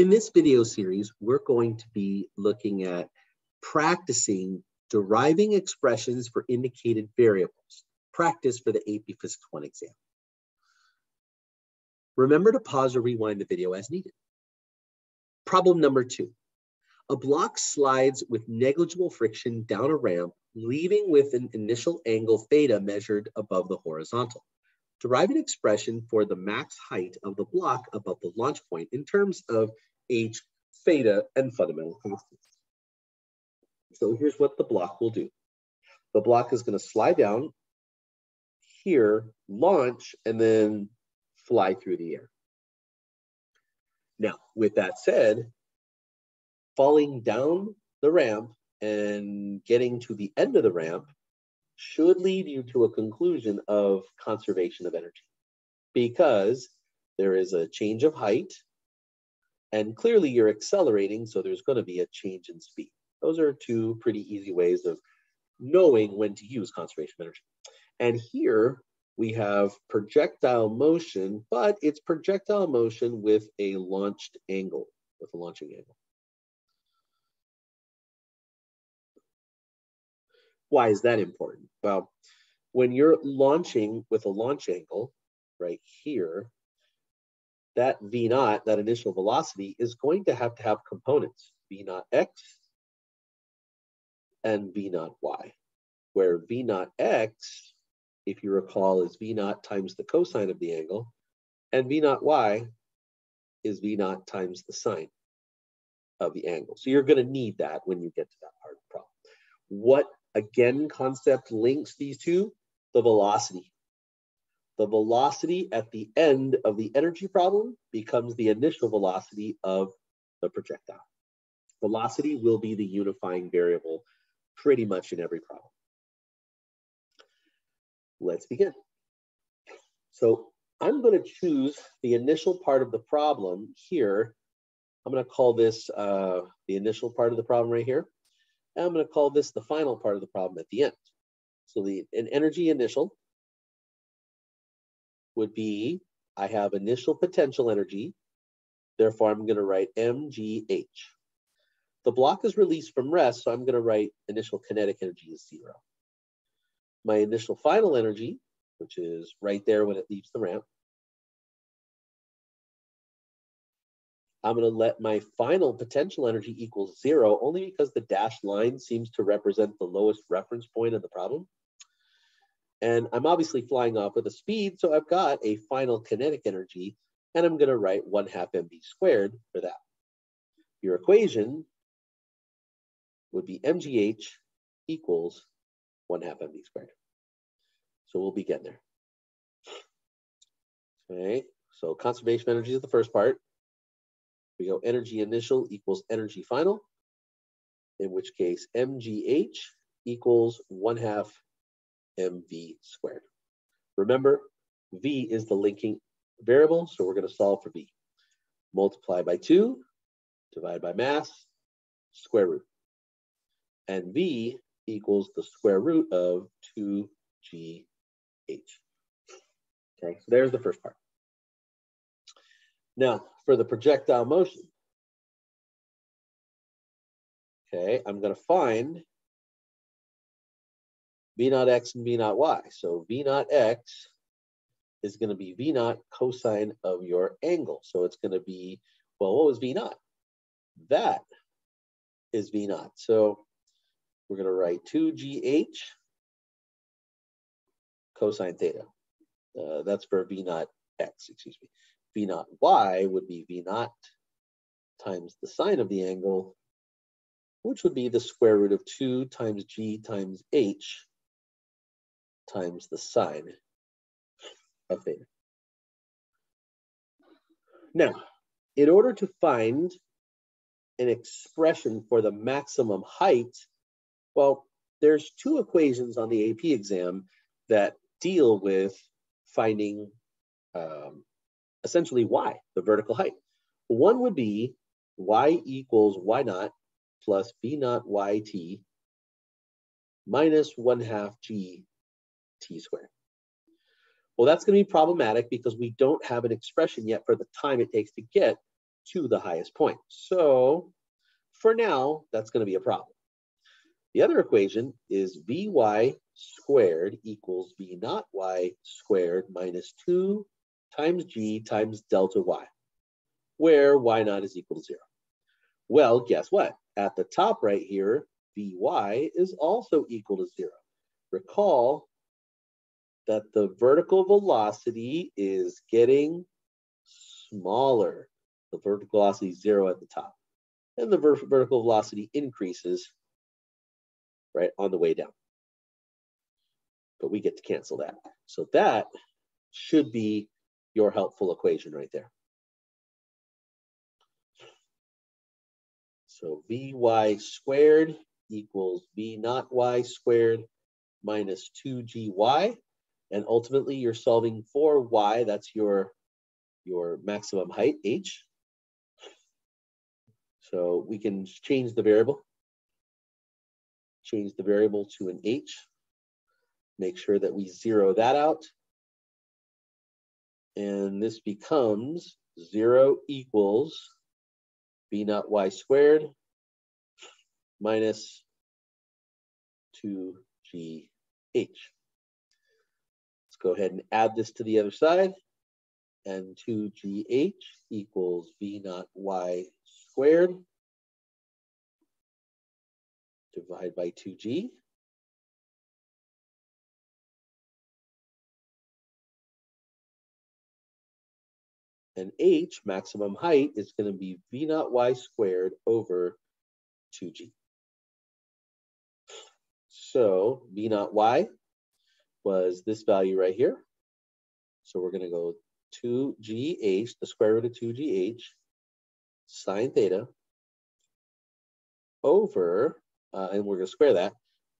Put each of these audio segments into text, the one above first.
In this video series, we're going to be looking at practicing deriving expressions for indicated variables, practice for the AP Physics 1 exam. Remember to pause or rewind the video as needed. Problem number two. A block slides with negligible friction down a ramp, leaving with an initial angle theta measured above the horizontal. Derive an expression for the max height of the block above the launch point in terms of h, theta, and fundamental constants. So here's what the block will do. The block is going to slide down here, launch, and then fly through the air. Now, with that said, falling down the ramp and getting to the end of the ramp should lead you to a conclusion of conservation of energy because there is a change of height and clearly you're accelerating, so there's going to be a change in speed. Those are two pretty easy ways of knowing when to use conservation of energy. And here we have projectile motion, but it's projectile motion with a launched angle, with a launching angle. Why is that important? Well, when you're launching with a launch angle right here, that V naught, that initial velocity, is going to have to have components, V naught X and V naught Y, where V naught X, if you recall, is V naught times the cosine of the angle, and V naught Y is V naught times the sine of the angle. So you're going to need that when you get to that part of the problem. What, again, concept links these two? The velocity. The velocity at the end of the energy problem becomes the initial velocity of the projectile. Velocity will be the unifying variable pretty much in every problem. Let's begin. So I'm going to choose the initial part of the problem here. I'm going to call this uh, the initial part of the problem right here. And I'm going to call this the final part of the problem at the end. So the an energy initial would be, I have initial potential energy, therefore I'm gonna write mgh. The block is released from rest, so I'm gonna write initial kinetic energy is zero. My initial final energy, which is right there when it leaves the ramp, I'm going to let my final potential energy equal zero only because the dashed line seems to represent the lowest reference point of the problem. And I'm obviously flying off with a speed, so I've got a final kinetic energy, and I'm gonna write one half mv squared for that. Your equation would be mgh equals one half mv squared. So we'll begin there. Okay, so conservation energy is the first part. We go energy initial equals energy final, in which case mgh equals one half mv squared. Remember, v is the linking variable, so we're going to solve for v. Multiply by 2, divide by mass, square root. And v equals the square root of 2gh. Okay, so there's the first part. Now, for the projectile motion, okay, I'm going to find V naught X and V naught Y. So V naught X is going to be V naught cosine of your angle. So it's going to be, well, what was V naught? That is V naught. So we're going to write 2GH cosine theta. Uh, that's for V naught X, excuse me. V naught Y would be V naught times the sine of the angle, which would be the square root of 2 times G times H times the sine of theta. Now, in order to find an expression for the maximum height, well, there's two equations on the AP exam that deal with finding um, essentially y, the vertical height. One would be y equals y naught plus v naught yt minus 1 half g t squared. Well, that's going to be problematic because we don't have an expression yet for the time it takes to get to the highest point. So for now, that's going to be a problem. The other equation is Vy squared equals V naught Y squared minus 2 times G times delta Y, where Y naught is equal to 0. Well, guess what? At the top right here, Vy is also equal to 0. Recall that the vertical velocity is getting smaller. The vertical velocity is 0 at the top. And the ver vertical velocity increases right on the way down. But we get to cancel that. So that should be your helpful equation right there. So Vy squared equals V naught Y squared minus 2GY. And ultimately you're solving for Y, that's your, your maximum height, H. So we can change the variable change the variable to an h, make sure that we zero that out. And this becomes zero equals v naught y squared minus 2gh. Let's go ahead and add this to the other side. And 2gh equals v naught y squared divide by 2g. And h, maximum height, is going to be v naught y squared over 2g. So v naught y was this value right here. So we're going to go 2gh, the square root of 2gh, sine theta, over uh, and we're going to square that,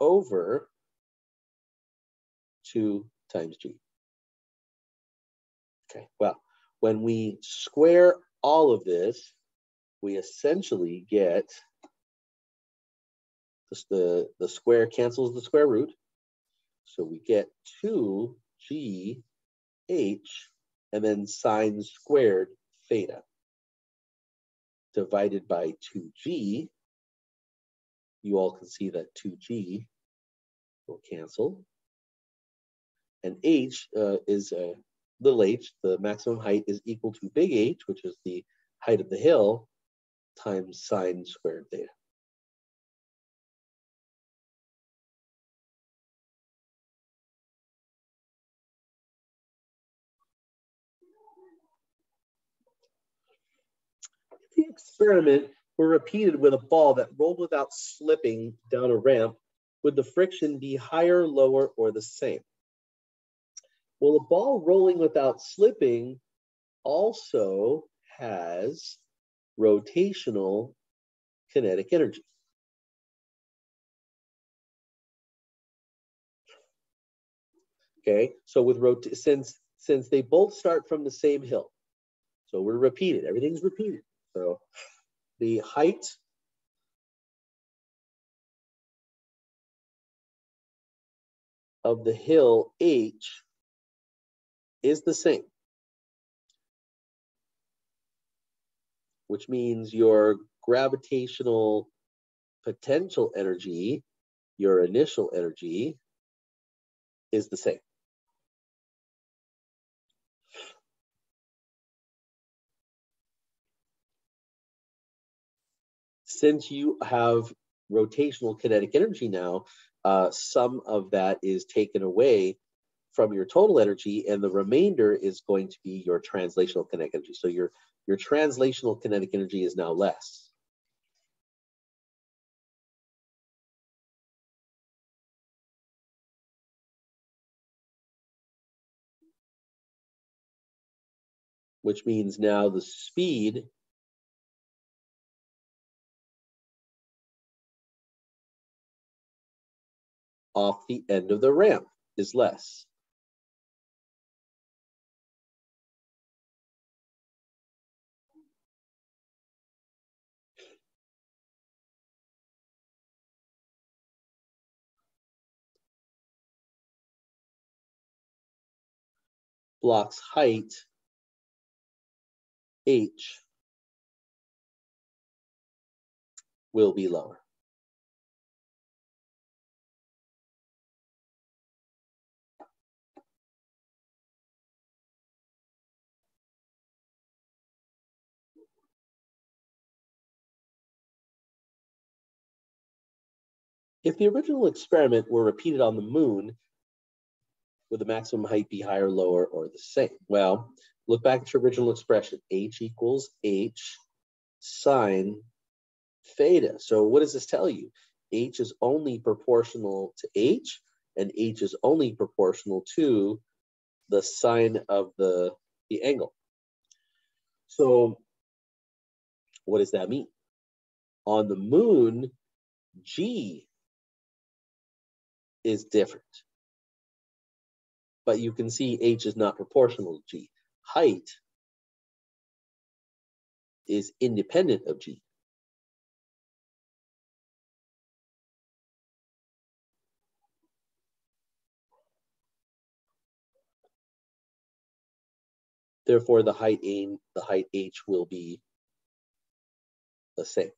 over 2 times g. Okay, well, when we square all of this, we essentially get the, the square cancels the square root. So we get 2g h and then sine squared theta divided by 2g you all can see that 2g will cancel. And h uh, is a little h, the maximum height is equal to big H, which is the height of the hill, times sine squared theta. If the experiment were repeated with a ball that rolled without slipping down a ramp, would the friction be higher, lower, or the same? Well, a ball rolling without slipping also has rotational kinetic energy. Okay, so with rot since since they both start from the same hill, so we're repeated, everything's repeated. So the height of the hill H is the same, which means your gravitational potential energy, your initial energy, is the same. since you have rotational kinetic energy now, uh, some of that is taken away from your total energy, and the remainder is going to be your translational kinetic energy. So your, your translational kinetic energy is now less. Which means now the speed off the end of the ramp is less. Block's height, h, will be lower. If the original experiment were repeated on the moon, would the maximum height be higher, lower, or the same? Well, look back at your original expression, h equals h sine theta. So what does this tell you? h is only proportional to h, and h is only proportional to the sine of the, the angle. So what does that mean? On the moon, g is different. But you can see h is not proportional to g. Height is independent of g. Therefore, the height aim, the height h will be the same.